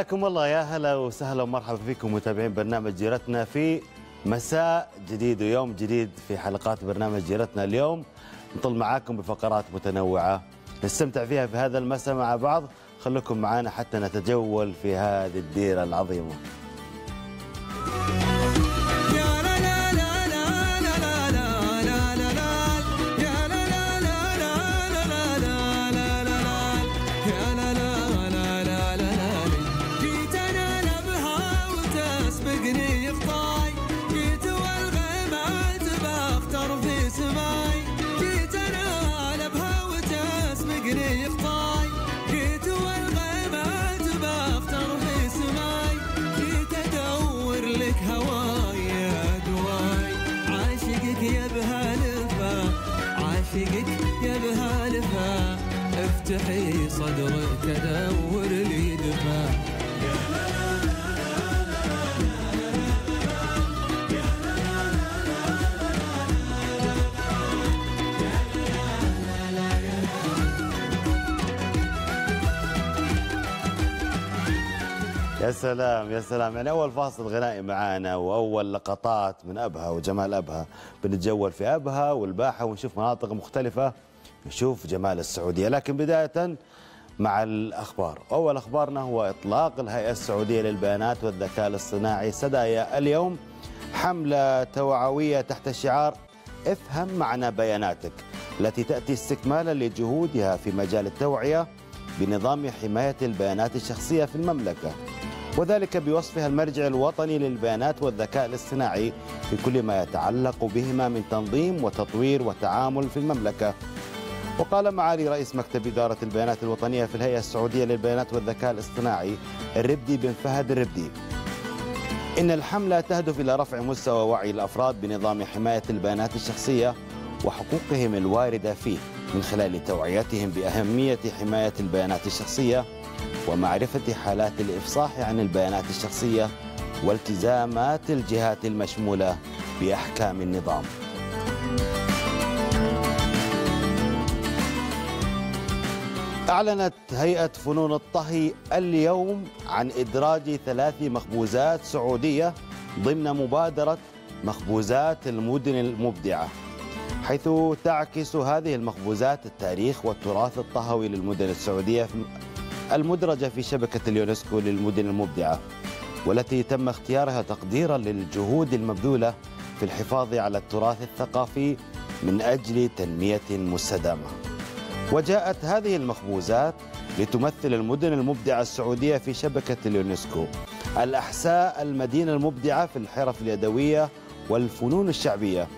حياكم الله يا هلا وسهلا ومرحبا فيكم متابعين برنامج جيرتنا في مساء جديد ويوم جديد في حلقات برنامج جيرتنا اليوم. نطل معاكم بفقرات متنوعة نستمتع فيها في هذا المساء مع بعض. خليكم معنا حتى نتجول في هذه الديرة العظيمة. افتحي صدرك ادور لي دفا يا سلام يا سلام. يعني أول فاصل غنائي معانا وأول لقطات من أبها وجمال أبها. بنتجول في أبها والباحة ونشوف مناطق مختلفة. نشوف جمال السعودية. لكن بداية مع الأخبار. أول أخبارنا هو إطلاق الهيئة السعودية للبيانات والذكاء الاصطناعي سدايا اليوم. حملة توعوية تحت شعار افهم معنى بياناتك التي تأتي استكمالا لجهودها في مجال التوعية بنظام حماية البيانات الشخصية في المملكة. وذلك بوصفها المرجع الوطني للبيانات والذكاء الاصطناعي في كل ما يتعلق بهما من تنظيم وتطوير وتعامل في المملكة. وقال معالي رئيس مكتب إدارة البيانات الوطنية في الهيئة السعودية للبيانات والذكاء الاصطناعي الربدي بن فهد الربدي. إن الحملة تهدف إلى رفع مستوى وعي الأفراد بنظام حماية البيانات الشخصية وحقوقهم الواردة فيه من خلال توعيتهم بأهمية حماية البيانات الشخصية ومعرفة حالات الإفصاح عن البيانات الشخصية والتزامات الجهات المشمولة بأحكام النظام. أعلنت هيئة فنون الطهي اليوم عن إدراج ثلاث مخبوزات سعودية ضمن مبادرة مخبوزات المدن المبدعة حيث تعكس هذه المخبوزات التاريخ والتراث الطهوي للمدن السعودية المدرجة في شبكة اليونسكو للمدن المبدعة والتي تم اختيارها تقديرا للجهود المبذولة في الحفاظ على التراث الثقافي من أجل تنمية مستدامة. وجاءت هذه المخبوزات لتمثل المدن المبدعة السعودية في شبكة اليونسكو. الأحساء المدينة المبدعة في الحرف اليدوية والفنون الشعبية.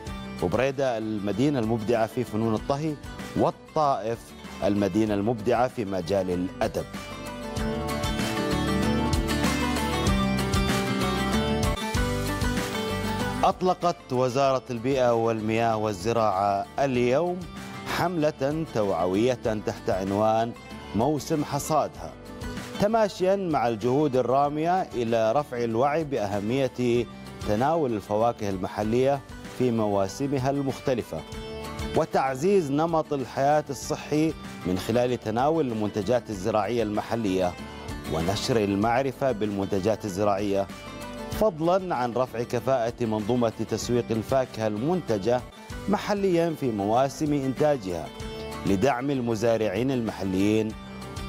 وبريدة المدينة المبدعة في فنون الطهي والطائف المدينة المبدعة في مجال الأدب. أطلقت وزارة البيئة والمياه والزراعة اليوم حملة توعوية تحت عنوان موسم حصادها تماشيا مع الجهود الرامية إلى رفع الوعي بأهمية تناول الفواكه المحلية في مواسمها المختلفة وتعزيز نمط الحياة الصحي من خلال تناول المنتجات الزراعية المحلية ونشر المعرفة بالمنتجات الزراعية فضلا عن رفع كفاءة منظومة تسويق الفاكهة المنتجة محليا في مواسم إنتاجها لدعم المزارعين المحليين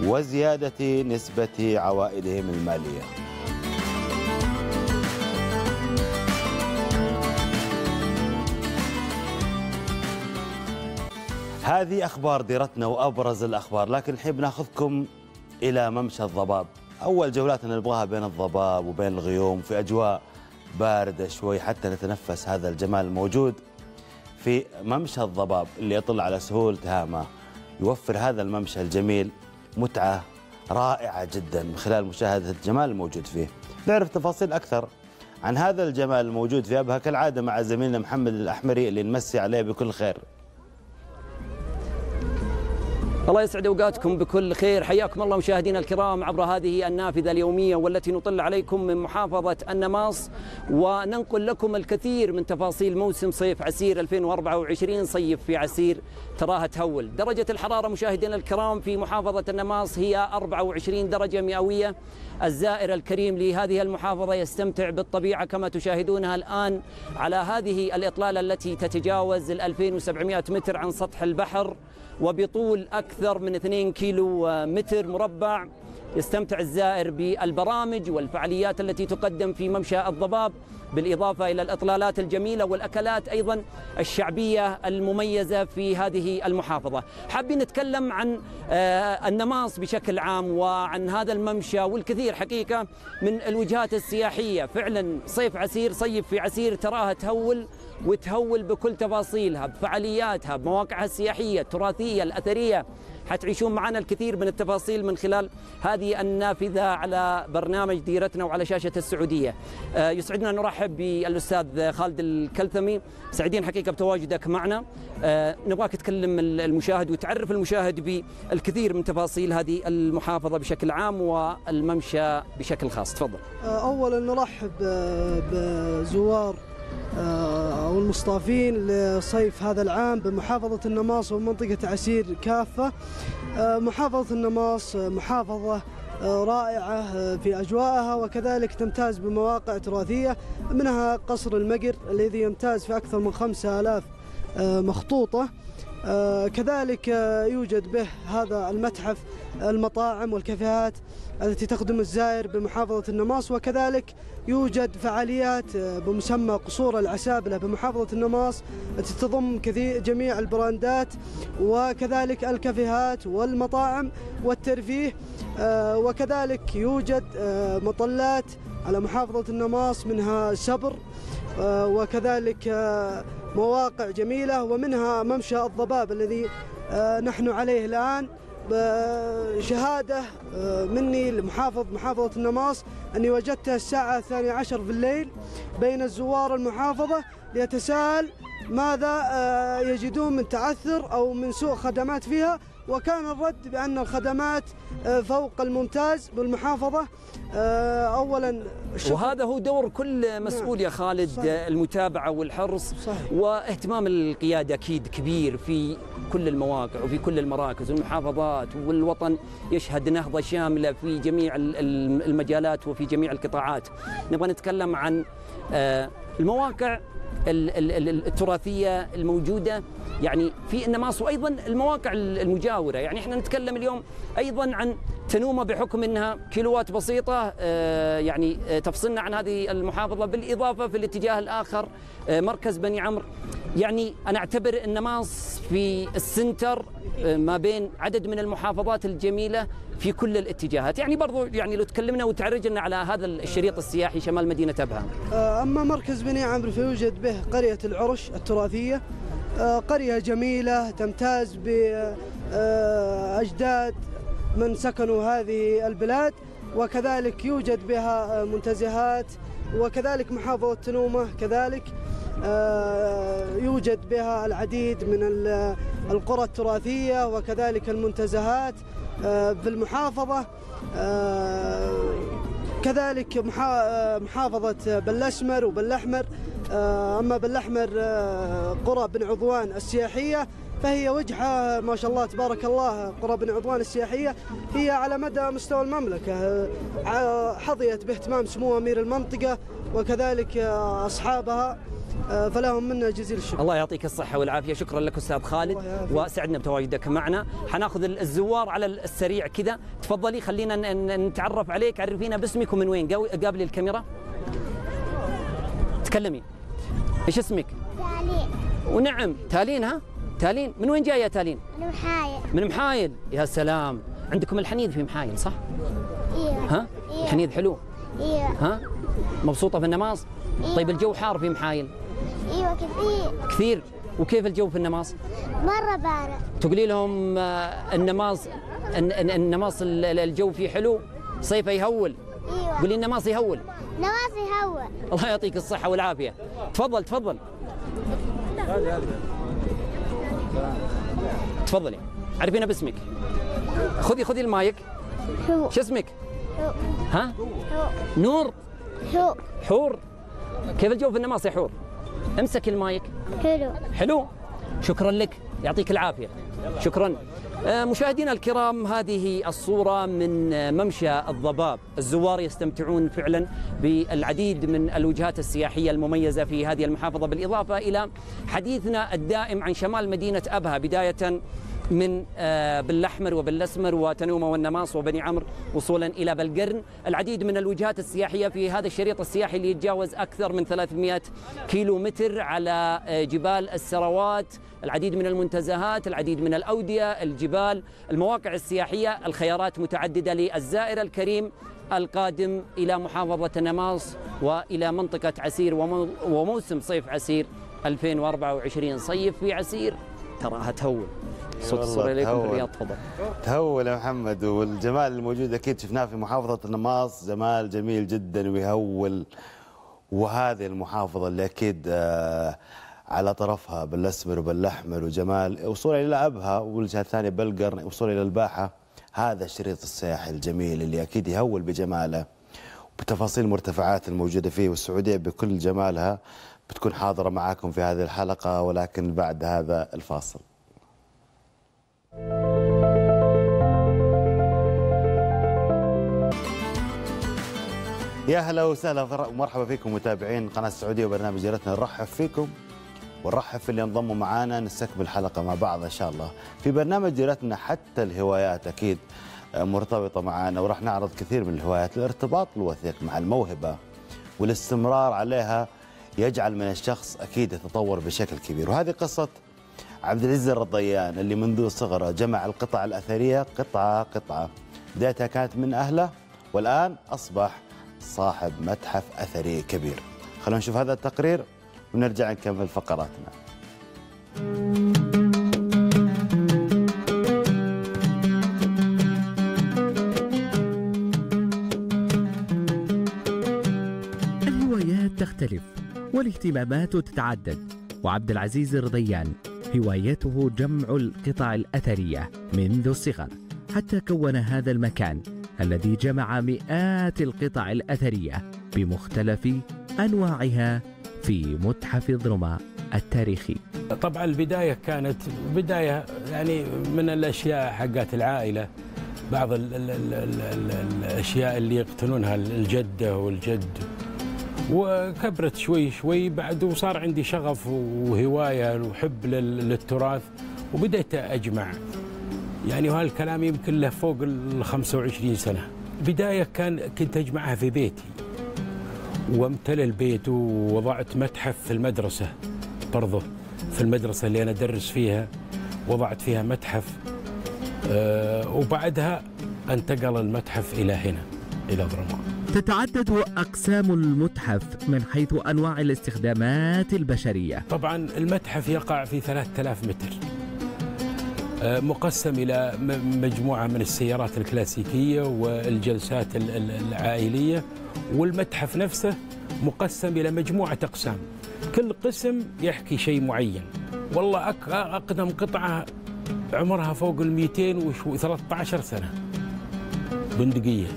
وزيادة نسبة عوائدهم المالية. هذه أخبار ديرتنا وأبرز الأخبار لكن الحين بناخذكم إلى ممشى الضباب. أول جولاتنا نبغاها بين الضباب وبين الغيوم في أجواء باردة شوي حتى نتنفس هذا الجمال الموجود. في ممشى الضباب اللي يطل على سهول تهامة يوفر هذا الممشى الجميل متعة رائعة جدا من خلال مشاهدة الجمال الموجود فيه. نعرف تفاصيل أكثر عن هذا الجمال الموجود في أبها كالعادة مع زميلنا محمد الأحمري اللي نمسي عليه بكل خير. الله يسعد أوقاتكم بكل خير. حياكم الله مشاهدينا الكرام عبر هذه النافذة اليومية والتي نطل عليكم من محافظة النماص. وننقل لكم الكثير من تفاصيل موسم صيف عسير 2024 صيف في عسير تراها تهول. درجة الحرارة مشاهدينا الكرام في محافظة النماص هي 24 درجة مئوية. الزائر الكريم لهذه المحافظة يستمتع بالطبيعة كما تشاهدونها الآن على هذه الإطلالة التي تتجاوز ال 2700 متر عن سطح البحر. وبطول أكثر من 2 كيلو متر مربع يستمتع الزائر بالبرامج والفعاليات التي تقدم في ممشى الضباب بالإضافة إلى الإطلالات الجميلة والأكلات أيضا الشعبية المميزة في هذه المحافظة. حابين نتكلم عن آه، النماص بشكل عام وعن هذا الممشى والكثير حقيقة من الوجهات السياحية. فعلا صيف عسير صيف في عسير تراها تهول. وتهول بكل تفاصيلها بفعالياتها بمواقعها السياحية التراثية الأثرية. حتعيشون معنا الكثير من التفاصيل من خلال هذه النافذة على برنامج ديرتنا وعلى شاشة السعودية. آه، يسعدنا أن نرحب بالأستاذ خالد الكلثمي. سعيدين حقيقة بتواجدك معنا. آه، نبغاك تكلم المشاهد وتعرف المشاهد بالكثير من تفاصيل هذه المحافظة بشكل عام والممشى بشكل خاص. تفضل. اولا نرحب آه، بزوار آه، أو المصطافين لصيف هذا العام بمحافظة النماص ومنطقة عسير كافة. آه، محافظة النماص آه، محافظة آه، رائعة آه، في أجواءها وكذلك تمتاز بمواقع تراثية منها قصر المقر الذي يمتاز في أكثر من خمسة آلاف آه، مخطوطة. آه، كذلك آه، يوجد به هذا المتحف المطاعم والكافيهات التي تخدم الزائر بمحافظة النماص وكذلك يوجد فعاليات آه، بمسمى قصور العسابلة بمحافظة النماص التي تضم كثير جميع البراندات وكذلك الكافيهات والمطاعم والترفيه. آه، وكذلك يوجد آه، مطلات على محافظة النماص منها سبر آه، وكذلك آه، مواقع جميلة ومنها ممشى الضباب الذي آه، نحن عليه الآن. بشهادة آه، مني لمحافظ محافظة النماص أني وجدتها الساعة الثانية عشر في الليل بين الزوار المحافظة ليتساءل ماذا آه، يجدون من تعثر أو من سوء خدمات فيها. وكان الرد بأن الخدمات آه، فوق الممتاز بالمحافظة. آه، أولا وهذا هو دور كل مسؤول يا خالد صحيح. المتابعة والحرص. صحيح. واهتمام القيادة أكيد كبير في كل المواقع وفي كل المراكز والمحافظات والوطن. يشهد نهضة شاملة في جميع ال- ال- المجالات وفي جميع القطاعات. نبغى نتكلم عن آه، المواقع ال- ال- ال- التراثية الموجودة. يعني في النماص وأيضا المواقع المجاورة. يعني إحنا نتكلم اليوم أيضا عن تنومة بحكم أنها كيلوات بسيطة. آه، يعني آه، تفصلنا عن هذه المحافظة. بالإضافة في الاتجاه الآخر آه، مركز بني عمرو. يعني أنا أعتبر النماص في السنتر ما بين عدد من المحافظات الجميلة في كل الاتجاهات. يعني برضو يعني لو تكلمنا وتعرجنا على هذا الشريط السياحي شمال مدينة أبها. أما مركز بني عمرو فيوجد به قرية العرش التراثية. آه، قرية جميلة تمتاز بأجداد من سكنوا هذه البلاد وكذلك يوجد بها آه، منتزهات وكذلك محافظة تنومة كذلك آه، يوجد بها العديد من ال- القرى التراثية وكذلك المنتزهات آه، في المحافظة آه، كذلك محا- محافظة بلأسمر وبلأحمر آه، أما بلأحمر آه، قرى بن عضوان السياحية فهي وجهة ما شاء الله تبارك الله قرى بن عضوان السياحية هي على مدى مستوى المملكة. ع- حظيت باهتمام سمو أمير المنطقة وكذلك أصحابها آه، فلهم منا جزيل الشكر. الله يعطيك الصحة والعافية. شكرا لك أستاذ خالد. وسعدنا بتواجدك معنا. حناخذ الزوار على السريع كذا. تفضلي خلينا نتعرف عليك عرفينا باسمك ومن وين. قابلي الكاميرا تكلمي. إيش اسمك؟ تعليق. ونعم. تالين ها؟ تالين؟ من وين جاية تالين؟ المحايل من محايل يا سلام. عندكم الحنيذ في محايل صح؟ أيوه ها؟ إيه. الحنيذ حلو؟ أيوه ها؟ مبسوطة في النماص؟ إيه. طيب الجو حار في محايل إيوه كثير. كثير. وكيف الجو في النماص؟ مرة بارد. تقولي لهم آه، النماص الن- الن- النماص ال- ال- الجو فيه حلو؟ صيفه يهول. إيوه. قولي النماص يهول. نواصي هوا الله يعطيك الصحة والعافية. تفضل تفضل. تفضلي. عرفينا باسمك. خذي خذي المايك. هو شو اسمك؟ هو ها؟ نور. هو حور. كيف الجو في النماص يا حور؟ امسك المايك. حلو. حلو. شكرا لك. يعطيك العافية. شكرا. مشاهدينا الكرام هذه الصورة من آه، ممشى الضباب. الزوار يستمتعون فعلا بالعديد من الوجهات السياحية المميزة في هذه المحافظة. بالإضافة إلى حديثنا الدائم عن شمال مدينة أبها بداية من آه، بالأحمر وبالأسمر وتنومة والنماص وبني عمرو وصولا إلى بلقرن العديد من الوجهات السياحية في هذا الشريط السياحي اللي يتجاوز أكثر من 300 كيلو متر على آه، جبال السروات. العديد من المنتزهات العديد من الأودية الجبال المواقع السياحية الخيارات متعددة للزائر الكريم القادم إلى محافظة النماص وإلى منطقة عسير ومو- وموسم صيف عسير 2024 صيف في عسير تراها تهول. صوت الصورة تهول. الرياض تفضل. تهول يا محمد والجمال الموجود أكيد شفناه في محافظة النماص جمال جميل جدا ويهول وهذه المحافظة اللي أكيد آه، على طرفها بالأسمر وبالاحمر وجمال وصولا إلى أبها والجهه الثانية بلقرن وصولا إلى الباحة. هذا الشريط السياحي الجميل اللي أكيد يهول بجماله. بتفاصيل المرتفعات الموجودة فيه والسعودية بكل جمالها بتكون حاضرة معاكم في هذه الحلقة ولكن بعد هذا الفاصل. يا هلا وسهلا ومرحبا فيكم متابعين قناة السعودية وبرنامج جيرتنا نرحب فيكم. ونرحب في اللي انضموا معانا نستكمل الحلقة مع بعض إن شاء الله. في برنامج جيرتنا حتى الهوايات أكيد آه، مرتبطة معانا وراح نعرض كثير من الهوايات، الارتباط الوثيق مع الموهبة والاستمرار عليها يجعل من الشخص أكيد يتطور بشكل كبير، وهذه قصة عبد العزيز الرضيان اللي منذ صغره جمع القطع الأثرية قطعة قطعة. بدايتها كانت من أهله والآن أصبح صاحب متحف أثري كبير. خلونا نشوف هذا التقرير ونرجع نكمل فقراتنا. الهوايات تختلف والاهتمامات تتعدد وعبد العزيز الرضيان هوايته جمع القطع الأثرية منذ الصغر حتى كون هذا المكان الذي جمع مئات القطع الأثرية بمختلف أنواعها في متحف ظلمة التاريخي. طبعا البداية كانت بداية يعني من الأشياء حقات العائلة. بعض ال ال ال ال ال الأشياء اللي يقتنونها الجدة والجد. وكبرت شوي شوي بعد وصار عندي شغف وهواية وحب لل- للتراث وبدأت أجمع. يعني وهالكلام يمكن له فوق ال 25 سنة. بداية كان كنت أجمعها في بيتي. وامتلى البيت ووضعت متحف في المدرسة برضه في المدرسة اللي أنا أدرس فيها وضعت فيها متحف آه، وبعدها انتقل المتحف إلى هنا إلى ضرمان تتعدد أقسام المتحف من حيث أنواع الاستخدامات البشرية. طبعا المتحف يقع في 3000 متر. مقسم إلى مجموعة من السيارات الكلاسيكية والجلسات ال- ال- العائلية والمتحف نفسه مقسم إلى مجموعة أقسام. كل قسم يحكي شيء معين. والله أقدم قطعة عمرها فوق ال 213 سنة. بندقية.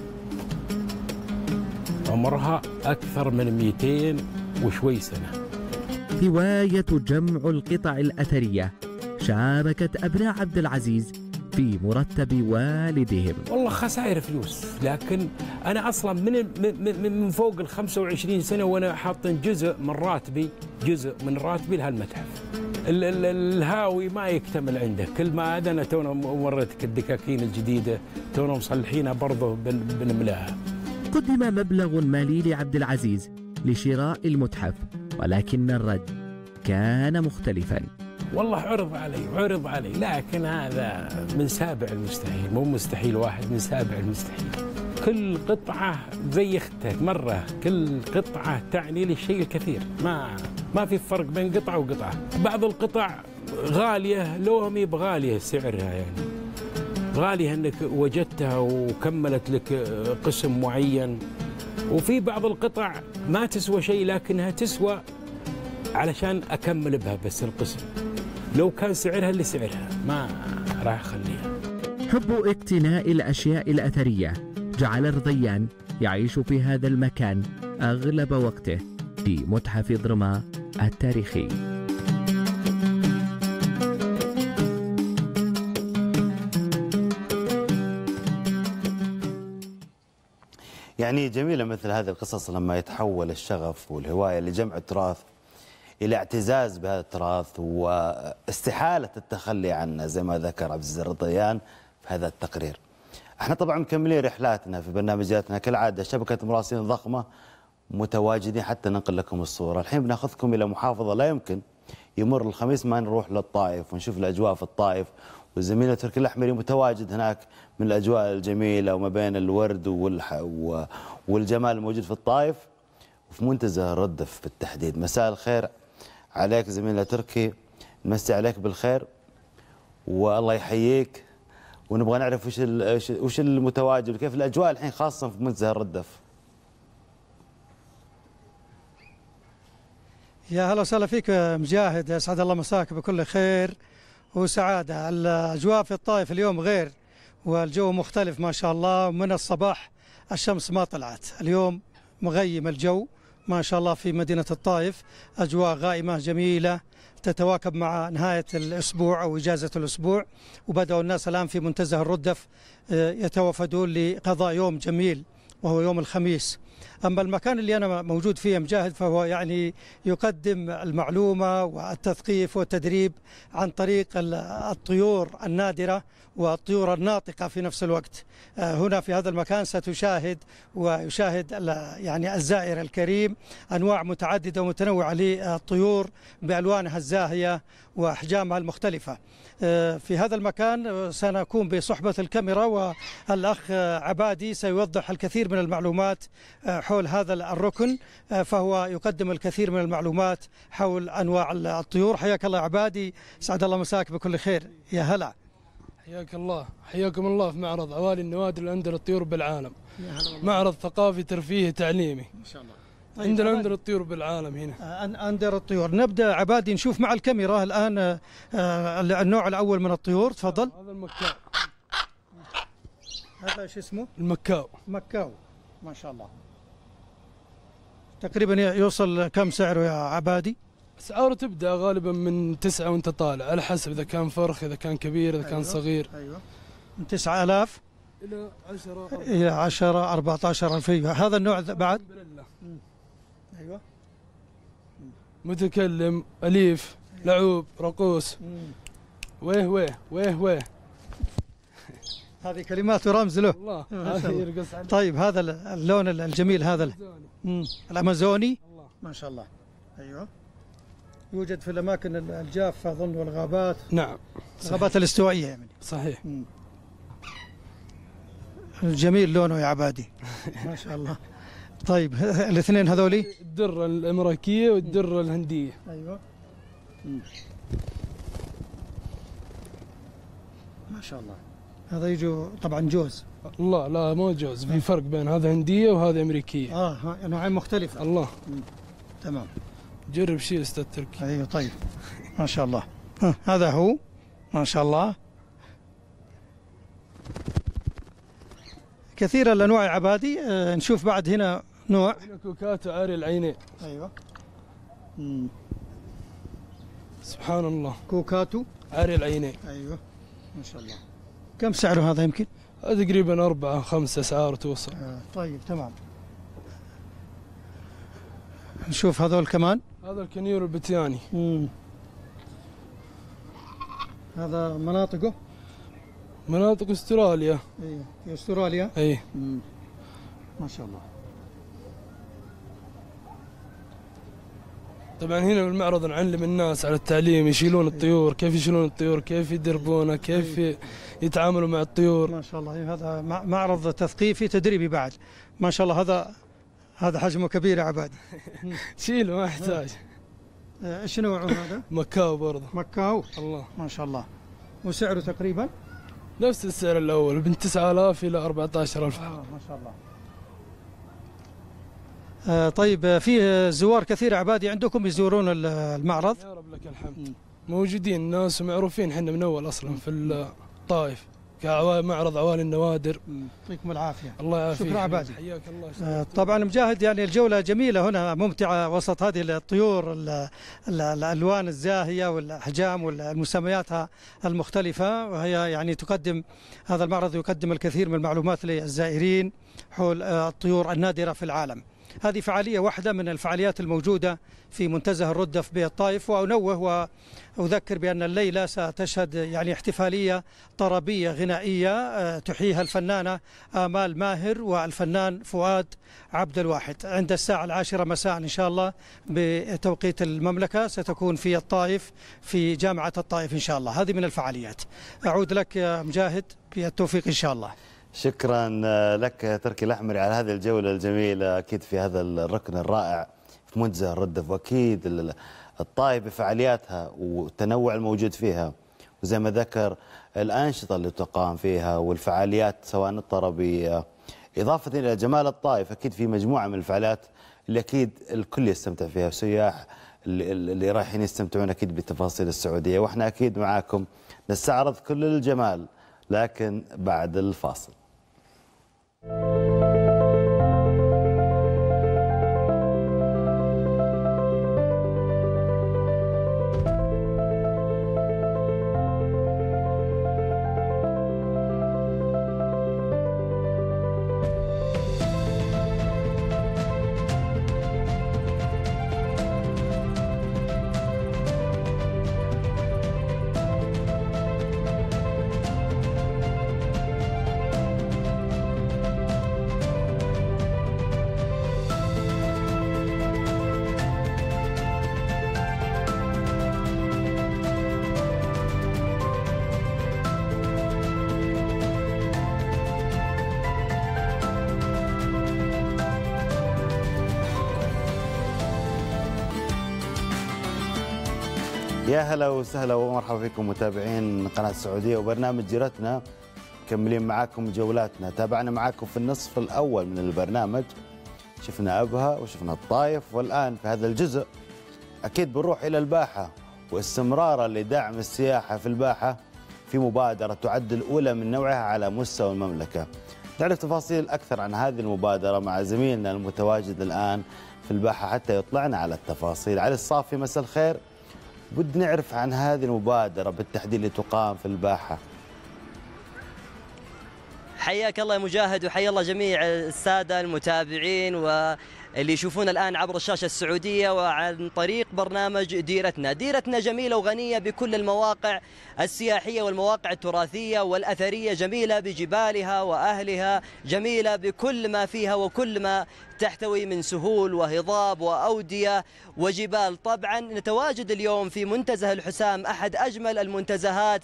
عمرها أكثر من 200 وشوي سنة. هواية جمع القطع الأثرية. شاركت أبناء عبد العزيز في مرتب والدهم. والله خسائر فلوس لكن أنا أصلا من من- من فوق ال 25 سنة وأنا حاط جزء من راتبي جزء من راتبي لهالمتحف. ال- ال- الهاوي ما يكتمل عنده كل ما هذا انا تونا وريتك الدكاكين الجديدة تونا مصلحينها برضه بن- بنملاها. قدم مبلغ مالي لعبد العزيز لشراء المتحف ولكن الرد كان مختلفا. والله عرض علي عرض علي. لكن هذا من سابع المستحيل مو مستحيل واحد من سابع المستحيل. كل قطعة زي اختها مرة كل قطعة تعني لي الشيء الكثير. ما ما في فرق بين قطعة وقطعة. بعض القطع غالية لو مي بغالية سعرها يعني. غالية إنك وجدتها وكملت لك قسم معين. وفي بعض القطع ما تسوى شيء لكنها تسوى علشان أكمل بها بس القسم. لو كان سعرها اللي سعرها. ما راح أخليها. حب اقتناء الأشياء الأثرية. جعل رضيان يعيش في هذا المكان أغلب وقته. في متحف ضرما التاريخي. يعني جميلة مثل هذه القصص لما يتحول الشغف والهواية لجمع التراث إلى اعتزاز بهذا التراث واستحالة التخلي عنه زي ما ذكر عبد العزيز الرضيان في هذا التقرير. إحنا طبعا مكملين رحلاتنا في برنامجاتنا. كالعادة شبكة مراسلين ضخمة متواجدين حتى ننقل لكم الصورة. الحين بناخذكم إلى محافظة لا يمكن يمر الخميس ما نروح للطائف ونشوف الأجواء في الطائف. والزميل تركي الأحمري متواجد هناك من الأجواء الجميلة وما بين الورد. والجمال الموجود في الطائف. وفي منتزه الردف بالتحديد مساء الخير. عليك زميلنا تركي نمسي عليك بالخير والله يحييك. ونبغى نعرف وش وش- المتواجد وكيف الأجواء الحين خاصة في منتزه الردف. يا هلا وسهلا فيك مجاهد اسعد الله مساك بكل خير وسعادة. الأجواء في الطائف اليوم غير والجو مختلف ما شاء الله. من الصباح الشمس ما طلعت اليوم مغيم الجو. ما شاء الله في مدينة الطائف. أجواء غائمة جميلة تتواكب مع نهاية الأسبوع أو إجازة الأسبوع. وبدأوا الناس الآن في منتزه الردف آه، يتوافدون لقضاء يوم جميل وهو يوم الخميس. أما المكان اللي أنا موجود فيه مجاهد فهو يعني يقدم المعلومة والتثقيف والتدريب عن طريق ال- الطيور النادرة والطيور الناطقة في نفس الوقت. آه، هنا في هذا المكان ستشاهد ويشاهد يعني الزائر الكريم أنواع متعددة ومتنوعة للطيور بألوانها الزاهية وأحجامها المختلفة. آه، في هذا المكان آه، سنكون بصحبة الكاميرا والأخ عبادي سيوضح الكثير من المعلومات. حول هذا الركن آه، فهو يقدم الكثير من المعلومات حول أنواع الطيور. حياك الله عبادي سعد الله مساك بكل خير. يا هلا. حياك الله. حياكم الله في معرض عوالي النوادر الأندر الطيور بالعالم. معرض ثقافي ترفيهي تعليمي. ما شاء الله. عندنا أندر الطيور بالعالم هنا. آه، أن- أندر الطيور. نبدأ عبادي نشوف مع الكاميرا الآن آه، النوع الأول من الطيور. تفضل. هذا المكاو. هذا شو اسمه؟ المكاو. مكاو. ما شاء الله. تقريبا يوصل كم سعره يا عبادي؟ أسعاره تبدأ غالبا من تسعة وأنت طالع على حسب إذا كان فرخ إذا كان كبير كان أيوة. صغير. أيوة. من 9000 إلى عشرة إلى 10 14 ألف أيوة. هذا النوع بعد؟ أيوة. متكلم أليف لعوب رقوس ويه ويه ويه ويه. هذه كلمات ورمز له. الله. يرقص طيب هذا اللون الجميل هذا ال- مم. الأمازوني. الله. ما شاء الله. أيوة. يوجد في الأماكن الجافة أظن والغابات. نعم. الغابات الاستوائية يعني. صحيح. جميل لونه يا عبادي. ما شاء الله. طيب الاثنين هذولي؟ الدرة الأمريكية والدرة الهندية. أيوه. ما شاء الله. هذا يجوا طبعا جوز. الله لا مو جوز. في فرق بين هذا هندية وهذا أمريكية. آه نوعين مختلفة. الله. تمام. جرب شيء أستاذ تركي. أيوه طيب. ما شاء الله. هذا هو. ما شاء الله. كثير الانواع عبادي. آه نشوف بعد هنا نوع. هنا كوكاتو عاري العينين. أيوه. سبحان الله. كوكاتو عاري العينين. أيوه. ما شاء الله. كم سعره هذا يمكن؟ هذا تقريبا أربعة خمسة أسعار توصل. آه طيب تمام. نشوف هذول كمان. هذا الكنيور البتياني. مم. هذا مناطقه؟ مناطق استراليا. أيوه في استراليا؟ اي ما شاء الله. طبعا هنا بالمعرض نعلم الناس على التعليم يشيلون الطيور كيف يشيلون الطيور؟ كيف يدربونها كيف ي- يتعاملوا مع الطيور؟ ما شاء الله أيوة، هذا مع- معرض تثقيفي تدريبي بعد. ما شاء الله هذا هذا حجمه كبير يا عبادي شيله ما يحتاج. آه، إيش نوعه هذا؟ مكاو برضه. مكاو؟ الله. ما شاء الله. وسعره تقريبا؟ نفس السعر الأول من 9000 إلى 14000 آه ما شاء الله. طيب آه، في آه، زوار كثير عبادي عندكم يزورون ال- المعرض؟ يا رب لك الحمد. موجودين ناس ومعروفين إحنا من أول أصلا في ال- الطائف كمعرض عوالي النوادر. يعطيكم العافية. الله يعافيك. شكرا عبادي. حياك الله. آه، طبعا مجاهد يعني الجولة جميلة هنا ممتعة وسط هذه الطيور ال- ال- الألوان الزاهية والأحجام والمسمياتها المختلفة وهي يعني تقدم هذا المعرض يقدم الكثير من المعلومات للزائرين حول آه، الطيور النادرة في العالم. هذه فعالية واحدة من الفعاليات الموجودة في منتزه الردف بالطائف وأنوه وأذكر بأن الليلة ستشهد يعني احتفالية طربية غنائية آه، تحييها الفنانة آمال ماهر والفنان فؤاد عبد الواحد. عند الساعة العاشرة مساء إن شاء الله بتوقيت المملكة ستكون في الطائف في جامعة الطائف إن شاء الله. هذه من الفعاليات. أعود لك يا مجاهد بالتوفيق إن شاء الله. شكرا لك تركي الأحمري على هذه الجولة الجميلة أكيد في هذا الركن الرائع في منتزه الردف وأكيد ال- الطائف بفعالياتها والتنوع الموجود فيها. وزي ما ذكر الأنشطة اللي تقام فيها والفعاليات سواء الطربية إضافة إلى جمال الطائف أكيد في مجموعة من الفعاليات اللي أكيد الكل يستمتع فيها السياح اللي رايحين يستمتعون أكيد بتفاصيل السعودية. وإحنا أكيد معاكم نستعرض كل الجمال لكن بعد الفاصل. Música يا هلا وسهلا ومرحبا بكم متابعين قناة السعودية وبرنامج جيرتنا. مكملين معاكم جولاتنا. تابعنا معاكم في النصف الأول من البرنامج. شفنا أبها وشفنا الطايف والآن في هذا الجزء أكيد بنروح إلى الباحة واستمرارا لدعم السياحة في الباحة في مبادرة تعد الأولى من نوعها على مستوى المملكة. نعرف تفاصيل أكثر عن هذه المبادرة مع زميلنا المتواجد الآن في الباحة حتى يطلعنا على التفاصيل. علي الصافي مساء الخير. بدي نعرف عن هذه المبادرة بالتحديد اللي تقام في الباحة. حياك الله يا مجاهد وحيا الله جميع السادة المتابعين واللي يشوفونا الآن عبر الشاشة السعودية وعن طريق برنامج ديرتنا. ديرتنا جميلة وغنية بكل المواقع السياحية والمواقع التراثية والأثرية جميلة بجبالها وأهلها جميلة بكل ما فيها وكل ما تحتوي من سهول وهضاب وأودية وجبال. طبعا نتواجد اليوم في منتزه الحسام أحد أجمل المنتزهات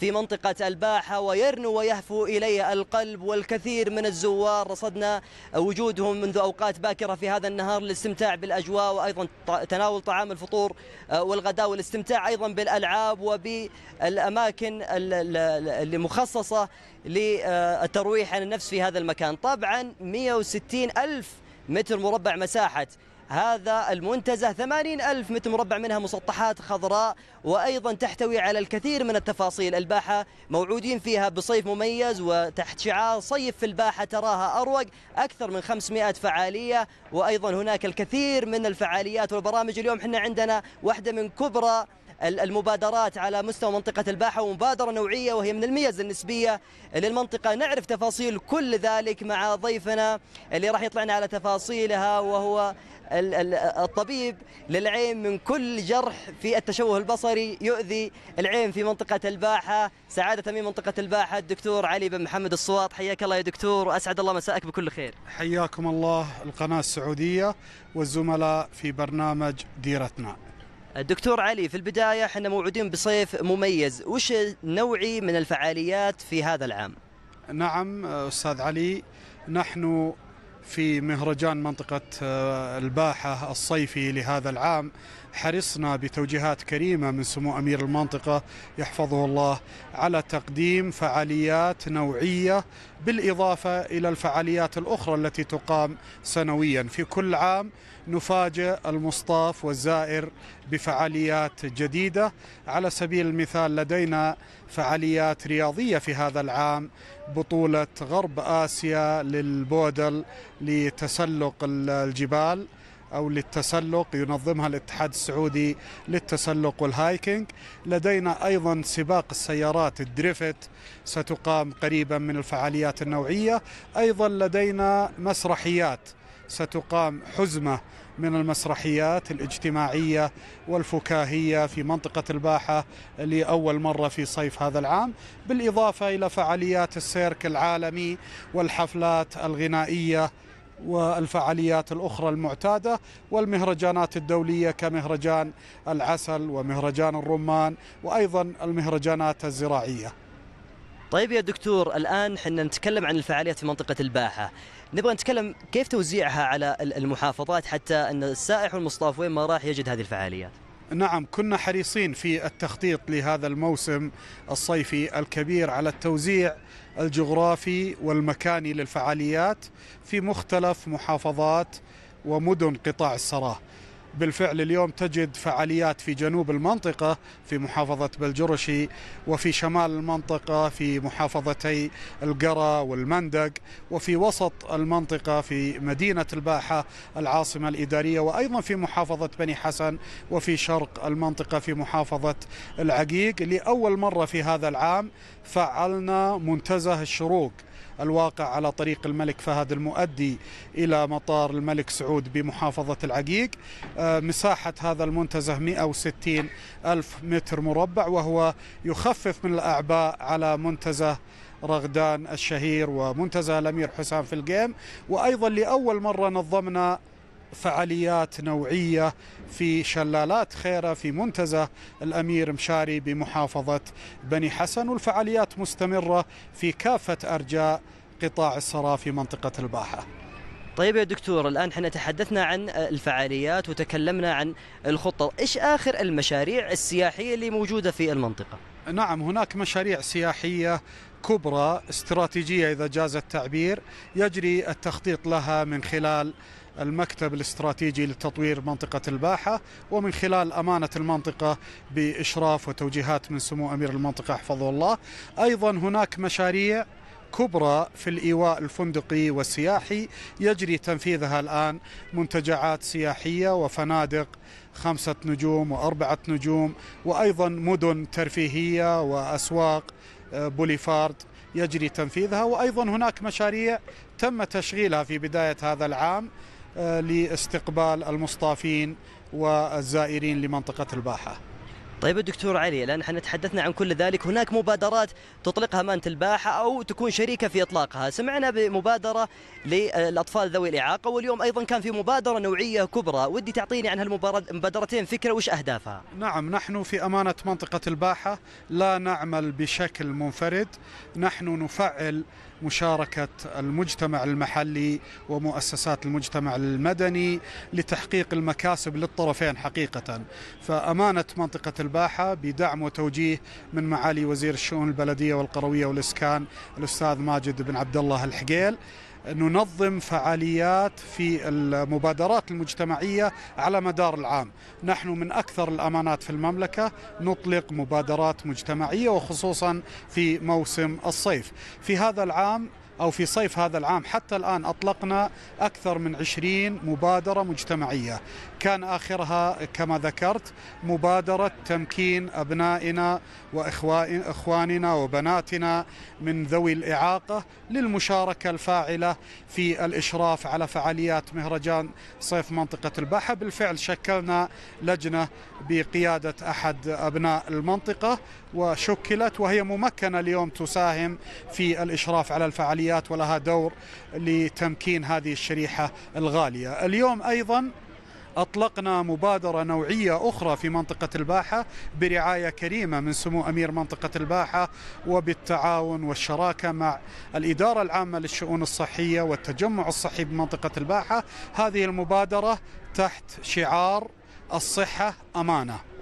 في منطقة الباحة ويرنو ويهفو إليه القلب والكثير من الزوار. رصدنا وجودهم منذ أوقات باكرة في هذا النهار للاستمتاع بالأجواء وأيضا تناول طعام الفطور آه، والغداء والاستمتاع أيضا بالألعاب وبالأماكن ال- ال- اللي مخصصة للترويح عن النفس في هذا المكان. طبعا 160 ألف متر مربع مساحة. هذا المنتزه 80 ألف متر مربع منها مسطحات خضراء وأيضا تحتوي على الكثير من التفاصيل. الباحة موعودين فيها بصيف مميز وتحت شعار صيف في الباحة تراها أروق أكثر من 500 فعالية. وأيضا هناك الكثير من الفعاليات والبرامج. اليوم حنا عندنا واحدة من كبرى المبادرات على مستوى منطقة الباحة ومبادرة نوعية وهي من الميز النسبية للمنطقة. نعرف تفاصيل كل ذلك مع ضيفنا اللي راح يطلعنا على تفاصيلها وهو ال- ال- الطبيب للعين من كل جرح في التشوه البصري. يؤذي العين في منطقة الباحة سعادة أمين منطقة الباحة الدكتور علي بن محمد الصواط حياك الله يا دكتور وأسعد الله مساءك بكل خير. حياكم الله القناة السعودية والزملاء في برنامج ديرتنا. الدكتور علي في البداية إحنا موعودين بصيف مميز. وش نوعي من الفعاليات في هذا العام؟ نعم أستاذ علي نحن في مهرجان منطقة آه، الباحة الصيفي لهذا العام. حرصنا بتوجيهات كريمة من سمو أمير المنطقة يحفظه الله على تقديم فعاليات نوعية بالإضافة إلى الفعاليات الأخرى التي تقام سنويا. في كل عام نفاجئ المصطاف والزائر بفعاليات جديدة. على سبيل المثال لدينا فعاليات رياضية في هذا العام بطولة غرب آسيا لل boulder لتسلق الجبال. أو للتسلق ينظمها الاتحاد السعودي للتسلق وال hiking. لدينا أيضا سباق السيارات ال drift ستقام قريبا من الفعاليات النوعية. أيضا لدينا مسرحيات ستقام حزمة من المسرحيات الاجتماعية والفكاهية في منطقة الباحة لأول مرة في صيف هذا العام بالإضافة إلى فعاليات السيرك العالمي والحفلات الغنائية والفعاليات الأخرى المعتادة والمهرجانات الدولية كمهرجان العسل ومهرجان الرمان وأيضا المهرجانات الزراعية. طيب يا دكتور الآن حنا نتكلم عن الفعاليات في منطقة الباحة. نبغى نتكلم كيف توزيعها على ال- المحافظات حتى أن السائح والمصطاف وين ما راح يجد هذه الفعاليات؟ نعم كنا حريصين في التخطيط لهذا الموسم الصيفي الكبير على التوزيع الجغرافي والمكاني للفعاليات في مختلف محافظات ومدن قطاع السراه بالفعل اليوم تجد فعاليات في جنوب المنطقة في محافظة بلجرشي وفي شمال المنطقة في محافظتي القرى والمندق وفي وسط المنطقة في مدينة الباحة العاصمة الإدارية وأيضا في محافظة بني حسن وفي شرق المنطقة في محافظة العقيق. لأول مرة في هذا العام فعلنا منتزه الشروق. الواقع على طريق الملك فهد المؤدي إلى مطار الملك سعود بمحافظة العقيق. آه، مساحة هذا المنتزه 160 ألف متر مربع وهو يخفف من الأعباء على منتزه رغدان الشهير ومنتزه الأمير حسام في الجيم. وأيضا لأول مرة نظمنا فعاليات نوعية في شلالات خيرة في منتزه الأمير مشاري بمحافظة بني حسن والفعاليات مستمرة في كافة أرجاء قطاع السرا في منطقة الباحة. طيب يا دكتور الآن حنا تحدثنا عن الفعاليات وتكلمنا عن الخطة. إيش آخر المشاريع السياحية اللي موجودة في المنطقة؟ نعم هناك مشاريع سياحية كبرى استراتيجية إذا جاز التعبير يجري التخطيط لها من خلال المكتب الاستراتيجي لتطوير منطقة الباحة ومن خلال أمانة المنطقة بإشراف وتوجيهات من سمو أمير المنطقة حفظه الله. أيضا هناك مشاريع كبرى في الإيواء الفندقي والسياحي. يجري تنفيذها الآن منتجعات سياحية وفنادق خمسة نجوم وأربعة نجوم وأيضا مدن ترفيهية وأسواق آه، بوليفارد يجري تنفيذها. وأيضا هناك مشاريع تم تشغيلها في بداية هذا العام لاستقبال المصطافين والزائرين لمنطقة الباحة. طيب الدكتور علي الآن إحنا تحدثنا عن كل ذلك. هناك مبادرات تطلقها أمانة الباحة أو تكون شريكة في إطلاقها. سمعنا بمبادرة للأطفال ذوي الإعاقة واليوم أيضا كان في مبادرة نوعية كبرى. ودي تعطيني عن هالمبادرتين فكرة وش أهدافها؟ نعم نحن في أمانة منطقة الباحة لا نعمل بشكل منفرد. نحن نفعل مشاركة المجتمع المحلي ومؤسسات المجتمع المدني لتحقيق المكاسب للطرفين حقيقة. فأمانة منطقة الباحة بدعم وتوجيه من معالي وزير الشؤون البلدية والقروية والإسكان الأستاذ ماجد بن عبد الله الحقيل. ننظم فعاليات في المبادرات المجتمعية على مدار العام. نحن من أكثر الأمانات في المملكة نطلق مبادرات مجتمعية وخصوصا في موسم الصيف. في هذا العام أو في صيف هذا العام حتى الآن أطلقنا أكثر من عشرين مبادرة مجتمعية. كان آخرها كما ذكرت مبادرة تمكين أبنائنا وإخواننا وبناتنا من ذوي الإعاقة للمشاركة الفاعلة في الإشراف على فعاليات مهرجان صيف منطقة الباحة. بالفعل شكلنا لجنة بقيادة أحد أبناء المنطقة وشكلت وهي ممكنة اليوم تساهم في الإشراف على الفعاليات ولها دور لتمكين هذه الشريحة الغالية. اليوم أيضا أطلقنا مبادرة نوعية أخرى في منطقة الباحة برعاية كريمة من سمو أمير منطقة الباحة وبالتعاون والشراكة مع الإدارة العامة للشؤون الصحية والتجمع الصحي بمنطقة الباحة. هذه المبادرة تحت شعار الصحة أمانة.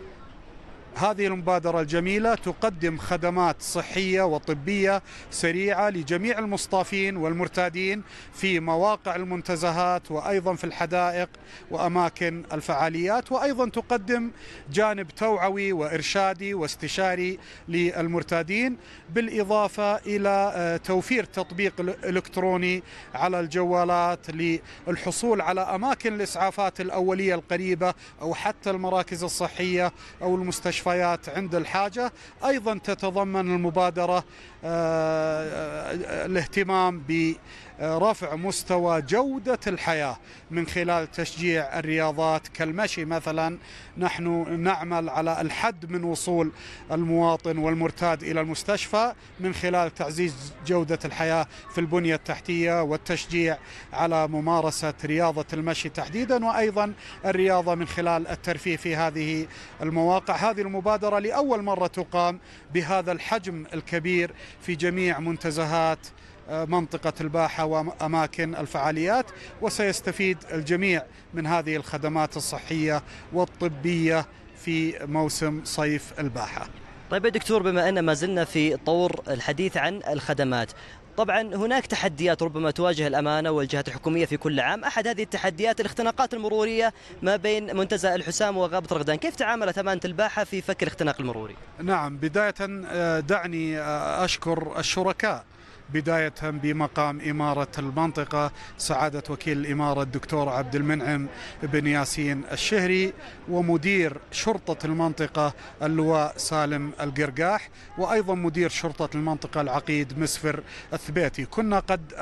هذه المبادرة الجميلة تقدم خدمات صحية وطبية سريعة لجميع المصطافين والمرتادين في مواقع المنتزهات وأيضا في الحدائق وأماكن الفعاليات وأيضا تقدم جانب توعوي وإرشادي واستشاري للمرتادين بالإضافة إلى آه، توفير تطبيق إلكتروني على الجوالات للحصول على أماكن الإسعافات الأولية القريبة أو حتى المراكز الصحية أو المستشفيات عند الحاجة أيضا تتضمن المبادرة الاهتمام برفع مستوى جودة الحياة من خلال تشجيع الرياضات. كالمشي مثلا نحن نعمل على الحد من وصول المواطن والمرتاد إلى المستشفى من خلال تعزيز جودة الحياة في البنية التحتية والتشجيع على ممارسة رياضة المشي تحديدا وأيضا الرياضة من خلال الترفيه في هذه المواقع. هذه المبادرة لأول مرة تقام بهذا الحجم الكبير في جميع منتزهات آه، منطقة الباحة وأماكن الفعاليات وسيستفيد الجميع من هذه الخدمات الصحية والطبية في موسم صيف الباحة. طيب يا دكتور بما أن ما زلنا في طور الحديث عن الخدمات طبعا هناك تحديات ربما تواجه الأمانة والجهات الحكومية في كل عام. أحد هذه التحديات الاختناقات المرورية ما بين منتزه الحسام وغابة رغدان. كيف تعاملت أمانة الباحة في فك الاختناق المروري؟ نعم بداية آه، دعني آه، أشكر الشركاء. بداية بمقام إمارة المنطقة. سعادة وكيل الإمارة الدكتور عبد المنعم بن ياسين الشهري ومدير شرطة المنطقة اللواء سالم القرقاح وأيضا مدير شرطة المنطقة العقيد مسفر الثبيتي. كنا قد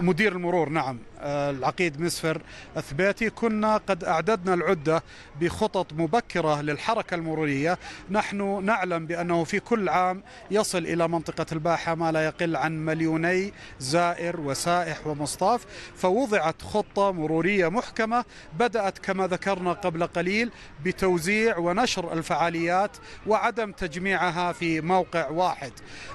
مدير المرور نعم. العقيد مسفر الثبيتي كنا قد أعددنا العدة بخطط مبكرة للحركة المرورية. نحن نعلم بأنه في كل عام يصل إلى منطقة الباحة ما لا يقل عن مليوني زائر وسائح ومصطاف. فوضعت خطة مرورية محكمة بدأت كما ذكرنا قبل قليل بتوزيع ونشر الفعاليات وعدم تجميعها في موقع واحد.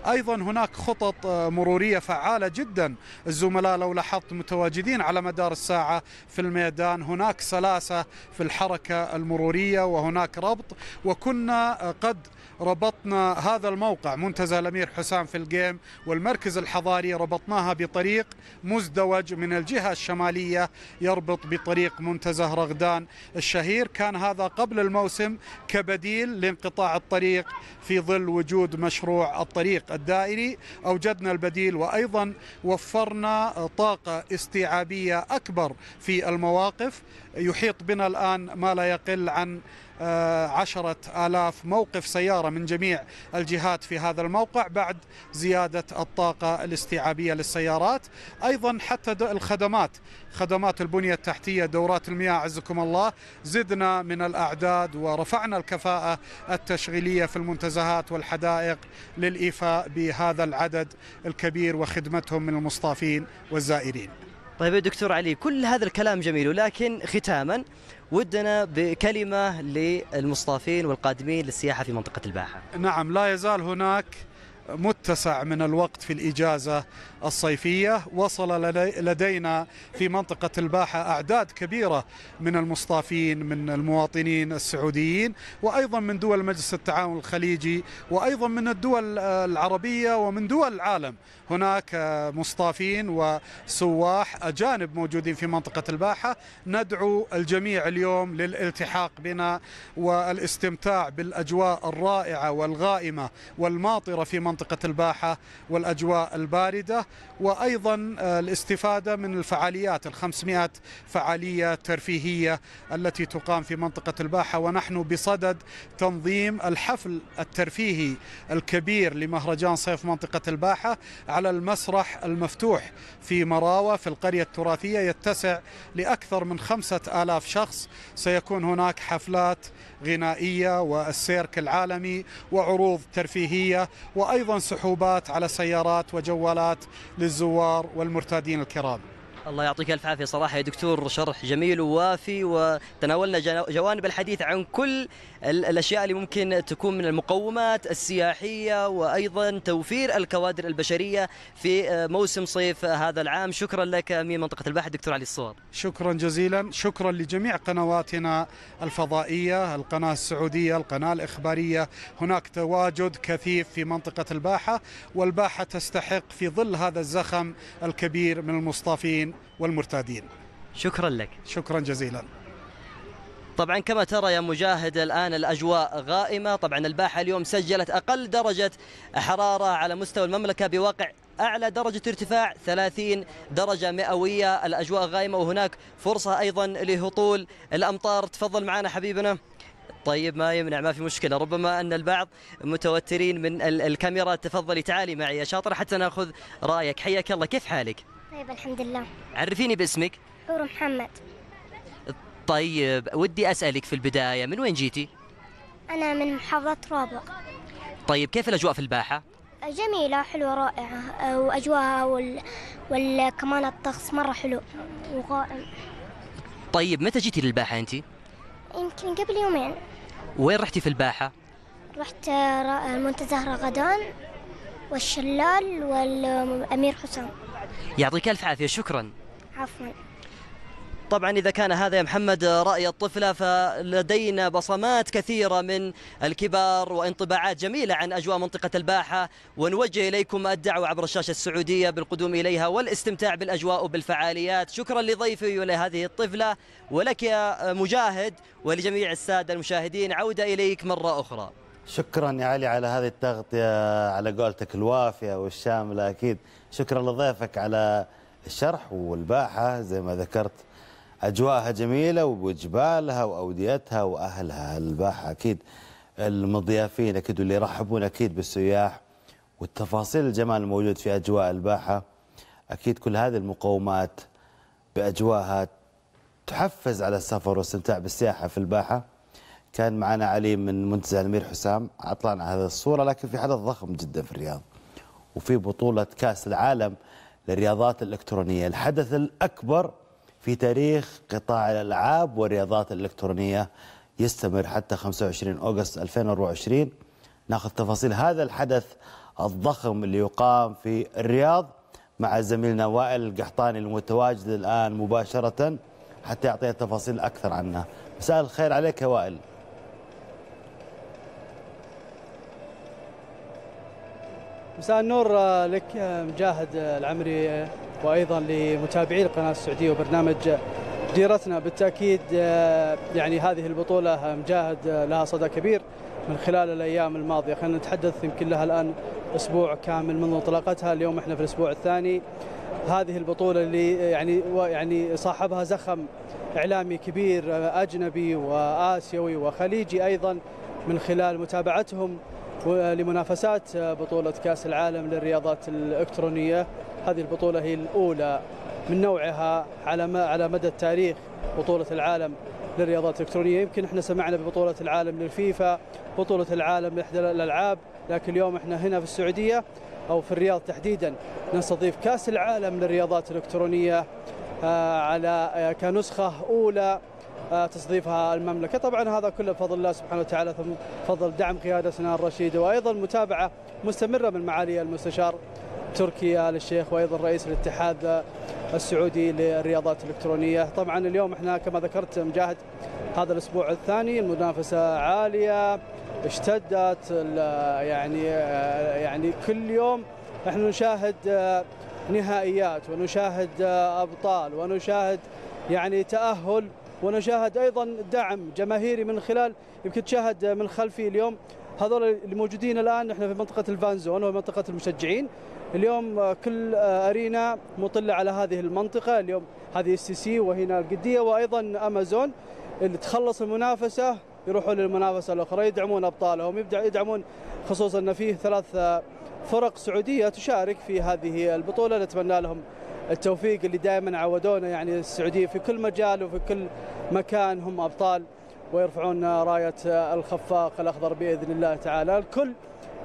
أيضا هناك خطط آه، مرورية فعالة جدا. الزملاء لو لاحظت متواجدين على مدار الساعة في الميدان. هناك سلاسة في الحركة المرورية وهناك ربط وكنا قد ربطنا هذا الموقع منتزه الأمير حسام في الجيم والمركز الحضاري ربطناها بطريق مزدوج من الجهة الشمالية يربط بطريق منتزه رغدان الشهير. كان هذا قبل الموسم كبديل لانقطاع الطريق في ظل وجود مشروع الطريق الدائري. أوجدنا البديل وأيضا وفرنا طاقة استيعابية أكبر في المواقف. يحيط بنا الآن ما لا يقل عن عشرة آلاف موقف سيارة من جميع الجهات في هذا الموقع بعد زيادة الطاقة الاستيعابية للسيارات. أيضا حتى الخدمات خدمات البنية التحتية دورات المياه عزكم الله زدنا من الأعداد ورفعنا الكفاءة التشغيلية في المنتزهات والحدائق للإيفاء بهذا العدد الكبير وخدمتهم من المصطافين والزائرين. طيب يا دكتور علي كل هذا الكلام جميل ولكن ختاما ودنا بكلمة للمصطافين والقادمين للسياحة في منطقة الباحة. نعم لا يزال هناك متسع من الوقت في الإجازة الصيفية. وصل لدي- لدينا في منطقة الباحة أعداد كبيرة من المصطافين من المواطنين السعوديين وأيضا من دول مجلس التعاون الخليجي وأيضا من الدول العربية ومن دول العالم. هناك مصطافين وسواح أجانب موجودين في منطقة الباحة. ندعو الجميع اليوم للالتحاق بنا والاستمتاع بالأجواء الرائعة والغائمة والماطرة في منطقة الباحة والأجواء الباردة وأيضا آه، الاستفادة من الفعاليات الخمسمائة فعالية ترفيهية التي تقام في منطقة الباحة. ونحن بصدد تنظيم الحفل الترفيهي الكبير لمهرجان صيف منطقة الباحة على المسرح المفتوح في مراوة في القرية التراثية. يتسع لأكثر من خمسة آلاف شخص. سيكون هناك حفلات غنائية والسيرك العالمي وعروض ترفيهية وأيضا سحوبات على سيارات وجوالات للزوار والمرتادين الكرام. الله يعطيك ألف عافية صراحة يا دكتور شرح جميل ووافي وتناولنا جوانب الحديث عن كل ال- الأشياء اللي ممكن تكون من المقومات السياحية وأيضا توفير الكوادر البشرية في آه، موسم صيف هذا العام. شكرا لك امين منطقة الباحه دكتور علي الصور شكرا جزيلا. شكرا لجميع قنواتنا الفضائية القناة السعودية القناة الإخبارية. هناك تواجد كثيف في منطقة الباحة والباحة تستحق في ظل هذا الزخم الكبير من المصطافين والمرتادين. شكرا لك. شكرا جزيلا. طبعا كما ترى يا مجاهد الآن الأجواء غائمة. طبعا الباحة اليوم سجلت أقل درجة حرارة على مستوى المملكة بواقع أعلى درجة ارتفاع 30 درجة مئوية. الأجواء غائمة وهناك فرصة أيضا لهطول الأمطار. تفضل معنا حبيبنا. طيب ما يمنع ما في مشكلة. ربما أن البعض متوترين من ال- الكاميرا. تفضلي تعالي معي يا شاطر حتى نأخذ رأيك. حياك الله كيف حالك؟ طيب الحمد لله. عرفيني باسمك. حور محمد. طيب ودي أسألك في البداية من وين جيتي؟ أنا من محافظة رابغ. طيب كيف الأجواء في الباحة؟ جميلة حلوة رائعة آه، وأجواءها وال... وكمان الطقس مرة حلو وغائم. طيب متى جيتي للباحة أنت؟ يمكن قبل يومين. وين رحتي في الباحة؟ رحت آه، المنتزه رغدان والشلال والأمير حسام. يعطيك ألف عافية شكرا. عفوا. طبعا إذا كان هذا يا محمد رأي الطفلة فلدينا بصمات كثيرة من الكبار وانطباعات جميلة عن أجواء منطقة الباحة. ونوجه إليكم الدعوة عبر الشاشة السعودية بالقدوم إليها والاستمتاع بالأجواء وبالفعاليات. شكرا لضيفي ولهذه الطفلة. ولك يا مجاهد ولجميع السادة المشاهدين عودة إليك مرة أخرى. شكرا يا علي على هذه التغطية على قولتك الوافية والشاملة أكيد. شكرا لضيفك على الشرح والباحة زي ما ذكرت. أجواءها جميلة وجبالها وأوديتها وأهلها الباحة. أكيد المضيافين أكيد واللي يرحبون أكيد بالسياح والتفاصيل الجمال الموجود في أجواء الباحة. أكيد كل هذه المقومات بأجواءها تحفز على السفر والاستمتاع بالسياحة في الباحة. كان معنا علي من منتزه الأمير حسام. أطلعنا هذه الصورة لكن في حدث ضخم جدا في الرياض. وفي بطولة كأس العالم للرياضات الإلكترونية. الحدث الأكبر في تاريخ قطاع الألعاب والرياضات الإلكترونية يستمر حتى 25 أغسطس 2024 ناخذ تفاصيل هذا الحدث الضخم اللي يقام في الرياض مع زميلنا وائل القحطاني المتواجد الآن مباشرة حتى يعطينا تفاصيل أكثر عنه. مساء الخير عليك يا وائل. مساء النور آه، لك آه، مجاهد آه، العمري وأيضا لمتابعي القناة السعودية وبرنامج آه، ديرتنا. بالتأكيد آه، يعني هذه البطولة آه، مجاهد آه، لها صدى كبير من خلال الأيام الماضية. خلينا نتحدث يمكن لها الآن أسبوع كامل منذ انطلاقتها. اليوم إحنا في الأسبوع الثاني. هذه البطولة اللي يعني يعني صاحبها زخم إعلامي كبير آه، أجنبي وآسيوي وخليجي أيضا من خلال متابعتهم لمنافسات بطولة كأس العالم للرياضات الإلكترونية. هذه البطولة هي الأولى من نوعها على ما على مدى التاريخ بطولة العالم للرياضات الإلكترونية. يمكن إحنا سمعنا ببطولة العالم للفيفا بطولة العالم لإحدى الألعاب لكن اليوم إحنا هنا في السعودية أو في الرياض تحديدا نستضيف كأس العالم للرياضات الإلكترونية آه، على آه، كنسخة أولى آه، تستضيفها المملكة. طبعا هذا كله بفضل الله سبحانه وتعالى ثم فضل دعم قيادة سنان الرشيد وأيضا متابعة مستمرة من معالي المستشار تركي آل الشيخ وأيضا رئيس الاتحاد السعودي للرياضات الإلكترونية. طبعا اليوم إحنا كما ذكرت مجاهد هذا الأسبوع الثاني المنافسة عالية اشتدت ال- يعني يعني كل يوم إحنا نشاهد نهائيات ونشاهد أبطال ونشاهد يعني تأهل ونشاهد أيضا دعم جماهيري من خلال يمكن تشاهد من خلفي اليوم هذول اللي موجودين الآن إحنا في منطقة ال fan zone ومنطقة المشجعين. اليوم آه، كل آه، arena مطلة على هذه المنطقة. اليوم هذه ال STC وهنا القدية وأيضا أمازون. اللي تخلص المنافسة يروحوا للمنافسة الأخرى يدعمون أبطالهم يبدع يدعمون خصوصا إن فيه ثلاث آه، فرق سعودية تشارك في هذه البطولة. نتمنى لهم التوفيق اللي دائما عودونا يعني السعودية في كل مجال وفي كل مكان هم أبطال ويرفعون راية الخفاق الأخضر بإذن الله تعالى، الكل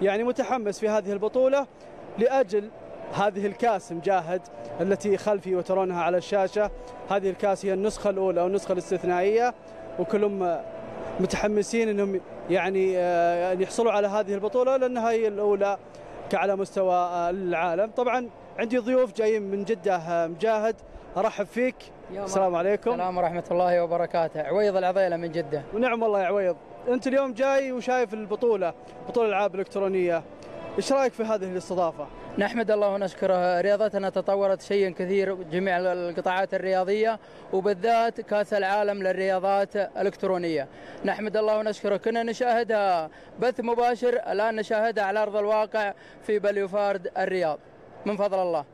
يعني متحمس في هذه البطولة لأجل هذه الكاس مجاهد التي خلفي وترونها على الشاشة. هذه الكاس هي النسخة الأولى أو النسخة الاستثنائية وكلهم آه، متحمسين أنهم يعني آه، أن يحصلوا على هذه البطولة لأنها هي الأولى على مستوى آه، العالم. طبعا عندي ضيوف جايين من جدة آه، مجاهد. أرحب فيك. السلام عليكم. السلام ورحمة الله وبركاته. عويض العضيلة من جدة. ونعم والله يا عويض. أنت اليوم جاي وشايف البطولة بطولة الألعاب الإلكترونية. إيش رأيك في هذه الاستضافة؟ نحمد الله ونشكره. رياضتنا تطورت شيئا كثير جميع القطاعات الرياضية وبالذات كأس العالم للرياضات الإلكترونية. نحمد الله ونشكره. كنا نشاهدها بث مباشر. الآن نشاهدها على أرض الواقع في بليوفارد الرياض. من فضل الله.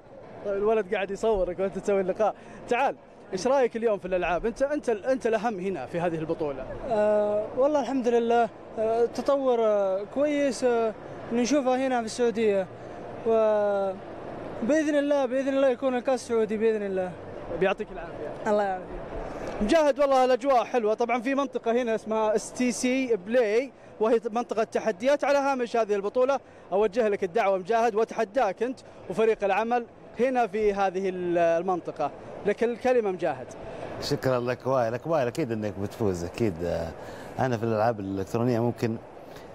طيب الولد قاعد يصورك وأنت تسوي اللقاء. تعال إيش رأيك اليوم في الألعاب؟ أنت أنت أنت الأهم هنا في هذه البطولة. آه والله الحمد لله. آه تطور آه كويس. آه نشوفها هنا في السعودية. وباذن الله بإذن الله يكون الكاس سعودي بإذن الله. بيعطيك العافية. الله يعافيك. مجاهد والله الأجواء حلوة. طبعا في منطقة هنا اسمها stc play وهي منطقة تحديات على هامش هذه البطولة. أوجه لك الدعوة مجاهد وأتحداك أنت وفريق العمل. هنا في هذه المنطقة. لك الكلمة مجاهد. شكرا لك. وائل وائل أكيد إنك بتفوز. أكيد. آه، أنا في الألعاب الإلكترونية ممكن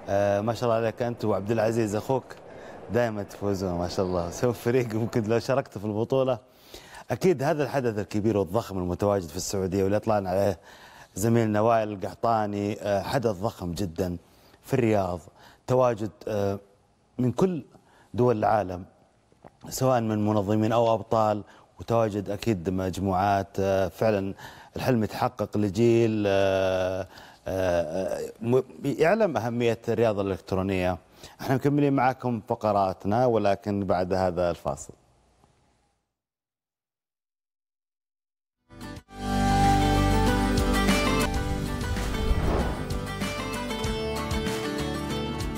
آه، ما شاء الله عليك أنت وعبد العزيز أخوك دائما تفوزون ما شاء الله. سوي فريق ممكن لو شاركت في البطولة. أكيد هذا الحدث الكبير والضخم المتواجد في السعودية واللي طلعنا عليه زميلنا وائل القحطاني آه، حدث ضخم جدا في الرياض. تواجد من كل دول العالم. سواء من منظمين أو أبطال وتواجد أكيد مجموعات آه، فعلا الحلم يتحقق لجيل آه، آه، يعلم أهمية الرياضة الإلكترونية. إحنا مكملين معكم فقراتنا ولكن بعد هذا الفاصل.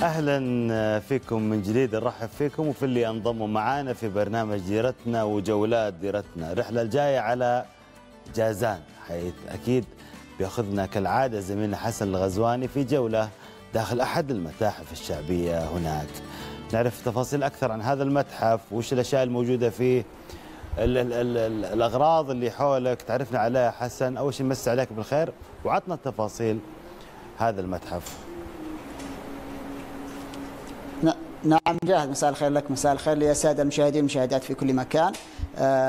أهلا فيكم من جديد نرحب فيكم وفي اللي أنضموا معانا في برنامج ديرتنا وجولات ديرتنا. الرحلة الجاية على جازان حيث أكيد بيأخذنا كالعادة زميلنا حسن الغزواني في جولة داخل أحد المتاحف الشعبية هناك. نعرف تفاصيل أكثر عن هذا المتحف وش الأشياء الموجودة فيه ال ال ال الأغراض اللي حولك. تعرفنا عليها حسن أول شيء مسي عليك بالخير وعطنا تفاصيل هذا المتحف. نعم جاهد مساء الخير لك مساء الخير للساده المشاهدين والمشاهدات في كل مكان.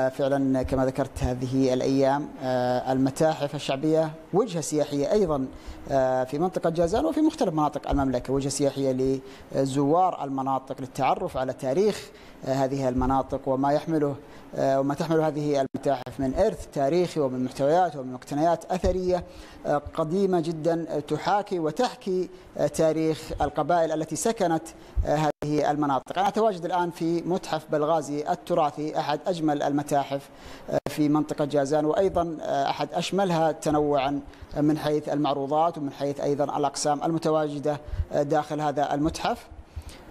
فعلا كما ذكرت هذه الأيام آه المتاحف الشعبية وجهة سياحية أيضا آه في منطقة جازان وفي مختلف مناطق المملكة وجهة سياحية لزوار المناطق للتعرف على تاريخ هذه المناطق وما يحمله وما تحمل هذه المتاحف من إرث تاريخي ومن محتويات ومن مقتنيات أثرية قديمة جدا تحاكي وتحكي تاريخ القبائل التي سكنت هذه المناطق. أنا أتواجد الآن في متحف بلغازي التراثي أحد أجمل المتاحف في منطقة جازان وأيضا أحد أشملها تنوعا من حيث المعروضات ومن حيث أيضا الأقسام المتواجدة داخل هذا المتحف.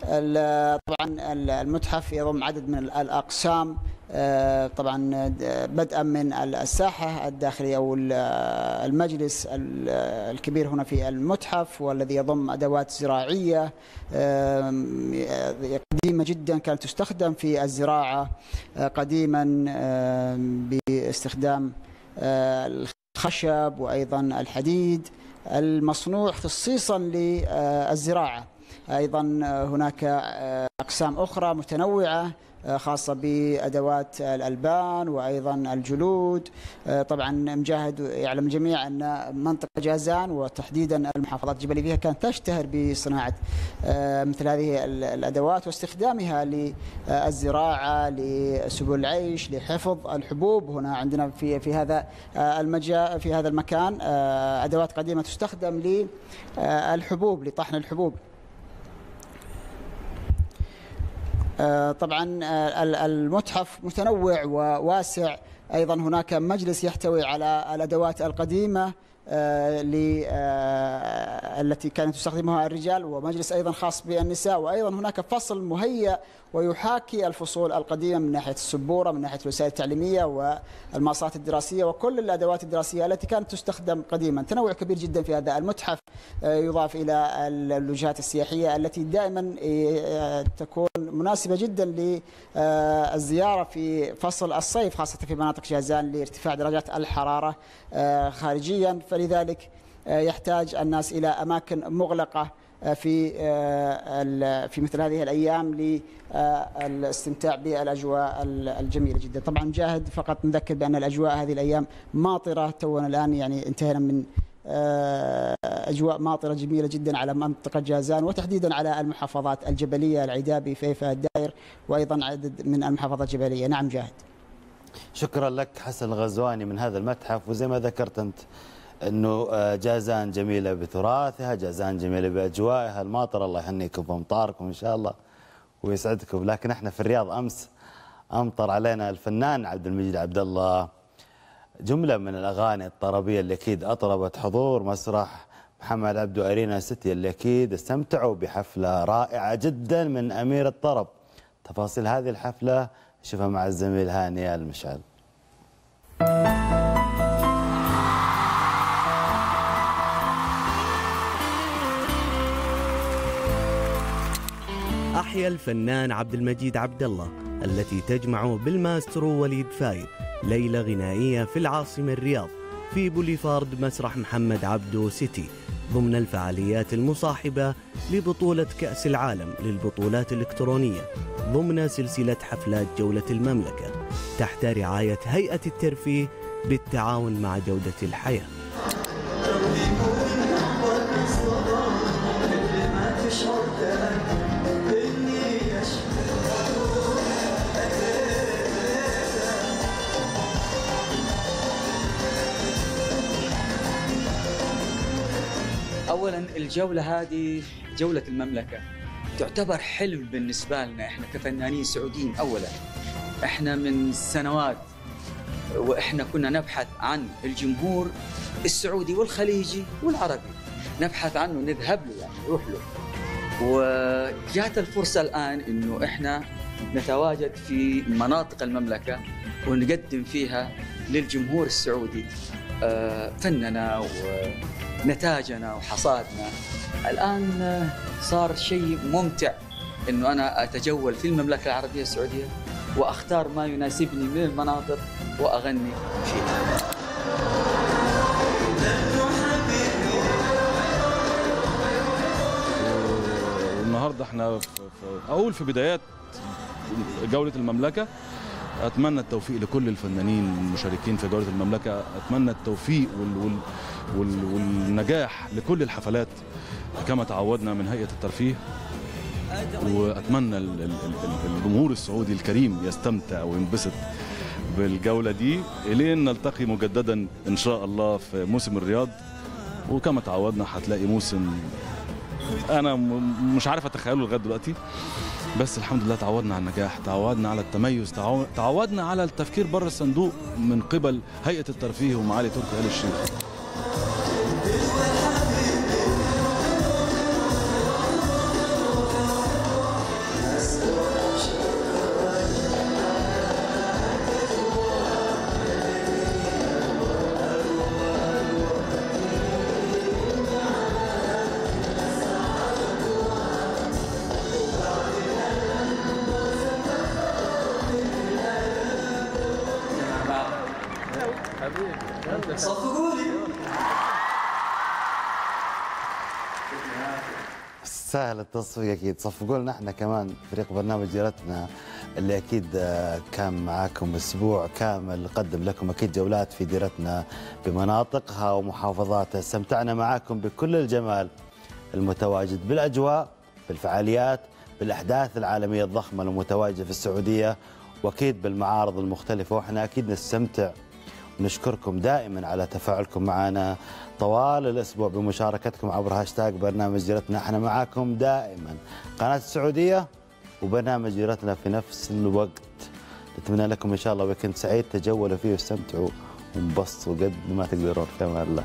طبعا المتحف يضم عدد من الأقسام طبعا بدءا من الساحة الداخلية أو المجلس الكبير هنا في المتحف والذي يضم أدوات زراعية قديمة جدا كانت تستخدم في الزراعة قديما باستخدام الخشب وأيضا الحديد المصنوع خصيصا للزراعة. أيضا هناك أقسام أخرى متنوعة خاصة بأدوات الألبان وأيضا الجلود. طبعا مجاهد يعلم الجميع أن منطقة جازان وتحديدا المحافظات الجبلية فيها كانت تشتهر بصناعة مثل هذه الأدوات واستخدامها للزراعة لسبل العيش لحفظ الحبوب. هنا عندنا في في هذا المجال في هذا المكان أدوات قديمة تستخدم للحبوب لطحن الحبوب. طبعا المتحف متنوع وواسع. أيضا هناك مجلس يحتوي على الأدوات القديمة. آه، آه، التي كانت تستخدمها الرجال ومجلس أيضا خاص بالنساء. وأيضا هناك فصل مهيأ ويحاكي الفصول القديمة من ناحية السبورة من ناحية الوسائل التعليمية والمنصات الدراسية وكل الأدوات الدراسية التي كانت تستخدم قديما. تنوع كبير جدا في هذا المتحف آه، يضاف إلى الوجهات السياحية التي دائما آه، تكون مناسبة جدا للزيارة في فصل الصيف خاصة في مناطق جازان لارتفاع درجات الحرارة آه، خارجيا. فلذلك آه، يحتاج الناس إلى أماكن مغلقة آه، في آه، في مثل هذه الأيام للاستمتاع بالأجواء ال- الجميلة جدا. طبعا مجاهد فقط نذكر بأن الأجواء هذه الأيام ماطرة تونا الآن يعني انتهينا من أجواء ماطرة جميلة جدا على منطقة جازان وتحديدا على المحافظات الجبلية العدابي فيفا الداير وأيضا عدد من المحافظات الجبلية. نعم جاهد. شكرا لك حسن الغزواني من هذا المتحف وزي ما ذكرت أنت إنه آه، جازان جميلة بتراثها، جازان جميلة بأجوائها، الماطر الله يهنيكم بأمطاركم إن شاء الله ويسعدكم، لكن إحنا في الرياض أمس أمطر علينا الفنان عبد المجيد عبد الله جملة من الأغاني الطربية اللي أكيد أطربت حضور مسرح محمد عبده ارينا سيتي اللي أكيد استمتعوا بحفلة رائعة جدا من أمير الطرب. تفاصيل هذه الحفلة شوفها مع الزميل هاني المشعل. أحيا الفنان عبد المجيد عبد الله التي تجمع بالماسترو وليد فايد ليلة غنائية في العاصمة الرياض في بوليفارد مسرح محمد عبدو سيتي ضمن الفعاليات المصاحبة لبطولة كأس العالم للبطولات الإلكترونية ضمن سلسلة حفلات جولة المملكة تحت رعاية هيئة الترفيه بالتعاون مع جودة الحياة. اولا الجولة هذه جولة المملكة. تعتبر حلم بالنسبة لنا إحنا كفنانين سعوديين اولا. إحنا من سنوات وإحنا كنا نبحث عن الجمهور السعودي والخليجي والعربي. نبحث عنه نذهب له يعني نروح له. وجات الفرصة الآن إنه إحنا نتواجد في مناطق المملكة ونقدم فيها للجمهور السعودي. آه، فننا ونتاجنا وحصادنا. الآن آه، صار شيء ممتع إنه أنا أتجول في المملكة العربية السعودية وأختار ما يناسبني من المناطق وأغني فيها. النهارده إحنا في أقول في بدايات جولة المملكة. أتمنى التوفيق لكل الفنانين المشاركين في جوله المملكة. أتمنى التوفيق وال وال وال والنجاح لكل الحفلات كما تعودنا من هيئة الترفيه. وأتمنى ال- ال- ال- الجمهور السعودي الكريم يستمتع وينبسط بالجولة دي إلين نلتقي مجددا إن شاء الله في موسم الرياض. وكما تعودنا هتلاقي موسم أنا مش عارف أتخيله لغاية دلوقتي. بس الحمد لله تعودنا على النجاح تعودنا على التميز تعو- تعودنا على التفكير بره الصندوق من قبل هيئة الترفيه ومعالي تركي آل الشيخ. سهل التصفيق أكيد. صفقوا لنا إحنا كمان فريق برنامج ديرتنا اللي أكيد آه، كان معاكم أسبوع كامل قدم لكم أكيد جولات في ديرتنا بمناطقها ومحافظاتها. استمتعنا معاكم بكل الجمال المتواجد بالأجواء بالفعاليات بالأحداث العالمية الضخمة المتواجدة في السعودية وأكيد بالمعارض المختلفة. وإحنا أكيد نستمتع ونشكركم دائما على تفاعلكم معنا طوال الأسبوع بمشاركتكم عبر هاشتاج برنامج ديرتنا أحنا معاكم دائما. قناة السعودية وبرنامج ديرتنا في نفس الوقت. نتمنى لكم إن شاء الله weekend سعيد. تجولوا فيه واستمتعوا وانبسطوا قد ما تقدرون. في أمان الله.